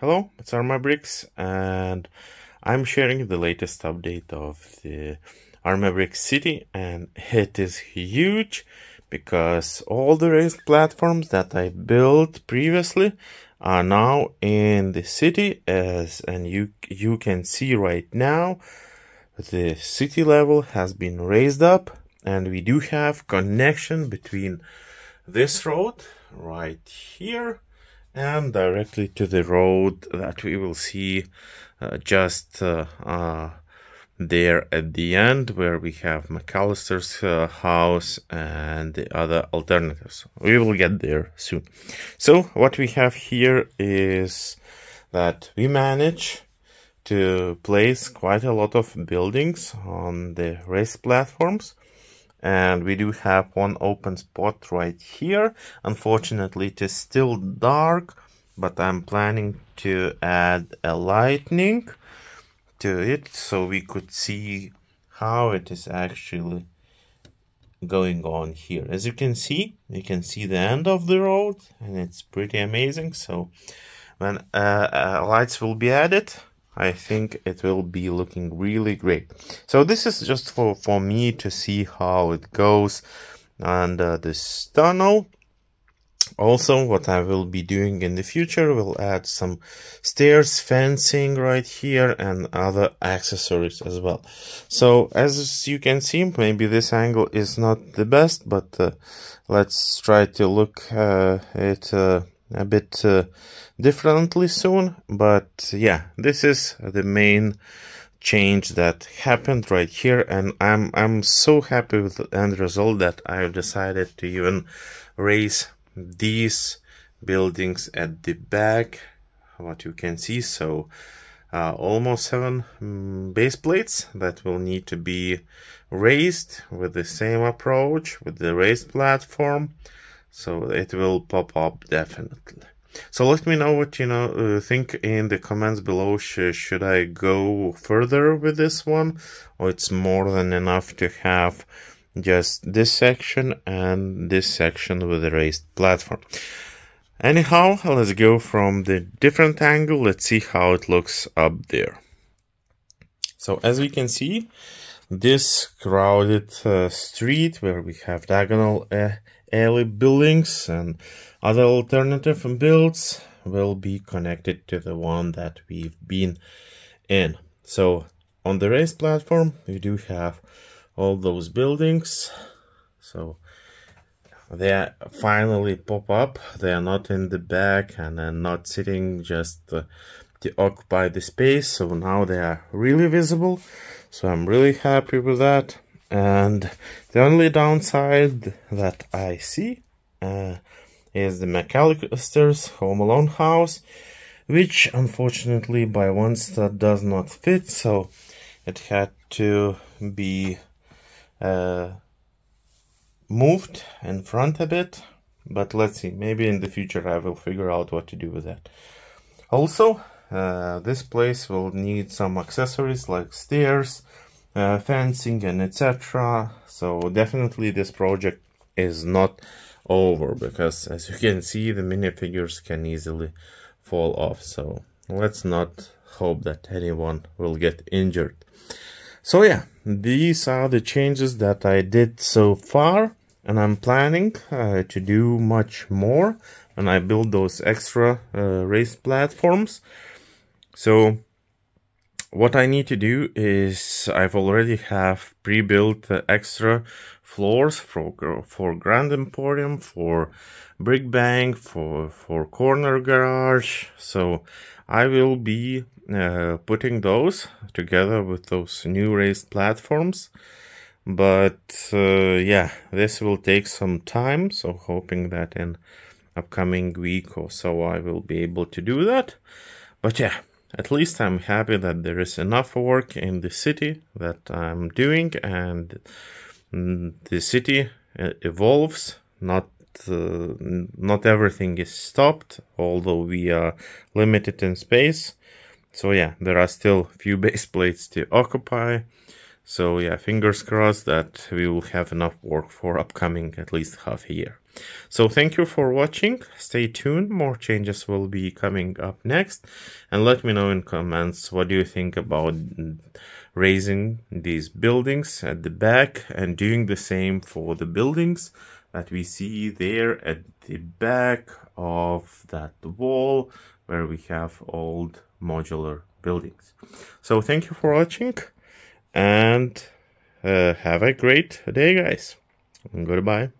Hello, it's ArmeBricks, and I'm sharing the latest update of the ArmeBricks City, and it is huge because all the raised platforms that I built previously are now in the city as and you you can see right now the city level has been raised up and we do have connection between this road right here and directly to the road that we will see uh, just uh, uh, there at the end where we have McAllister's uh, house and the other alternatives. We will get there soon. So what we have here is that we manage to place quite a lot of buildings on the race platforms and we do have one open spot right here. Unfortunately it is still dark but I'm planning to add a lightning to it so we could see how it is actually going on here. As you can see you can see the end of the road and it's pretty amazing. So when uh, uh, lights will be added I think it will be looking really great. So this is just for, for me to see how it goes and uh, this tunnel. Also, what I will be doing in the future will add some stairs, fencing right here and other accessories as well. So as you can see, maybe this angle is not the best, but uh, let's try to look uh, at a bit uh, differently soon. But yeah, this is the main change that happened right here, and I'm I'm so happy with the end result that I've decided to even raise these buildings at the back. What you can see, so uh, almost seven um, base plates that will need to be raised with the same approach with the raised platform so it will pop up definitely. So let me know what you know uh, think in the comments below. Sh should i go further with this one or it's more than enough to have just this section and this section with a raised platform? Anyhow let's go from the different angle. Let's see how it looks up there. So as we can see this crowded uh, street where we have diagonal uh, alley buildings and other alternative builds will be connected to the one that we've been in. So on the race platform, we do have all those buildings. So they finally pop up. They are not in the back and they're not sitting just uh, to occupy the space. So now they are really visible. So I'm really happy with that. And the only downside that I see uh, is the McAllister's Home Alone house, which unfortunately by one stud does not fit, so it had to be uh, moved in front a bit. But let's see, maybe in the future I will figure out what to do with that. Also, uh, this place will need some accessories like stairs, uh, fencing and etc. So definitely this project is not over because as you can see the minifigures can easily fall off. So let's not hope that anyone will get injured. So yeah, these are the changes that I did so far and I'm planning uh, to do much more when I build those extra uh, race platforms. So what I need to do is I've already have pre-built extra floors for for Grand Emporium, for Brick Bank, for for Corner Garage. So I will be uh, putting those together with those new raised platforms. But uh, yeah, this will take some time. So hoping that in upcoming week or so I will be able to do that. But yeah, at least I'm happy that there is enough work in the city that I'm doing and the city uh, evolves. Not uh, not everything is stopped although we are limited in space. So yeah there are still few base plates to occupy So yeah, fingers crossed that we will have enough work for upcoming at least half a year. So thank you for watching. Stay tuned. More changes will be coming up next. And let me know in comments what do you think about raising these buildings at the back and doing the same for the buildings that we see there at the back of that wall where we have old modular buildings. So thank you for watching and uh, have a great day guys. Goodbye.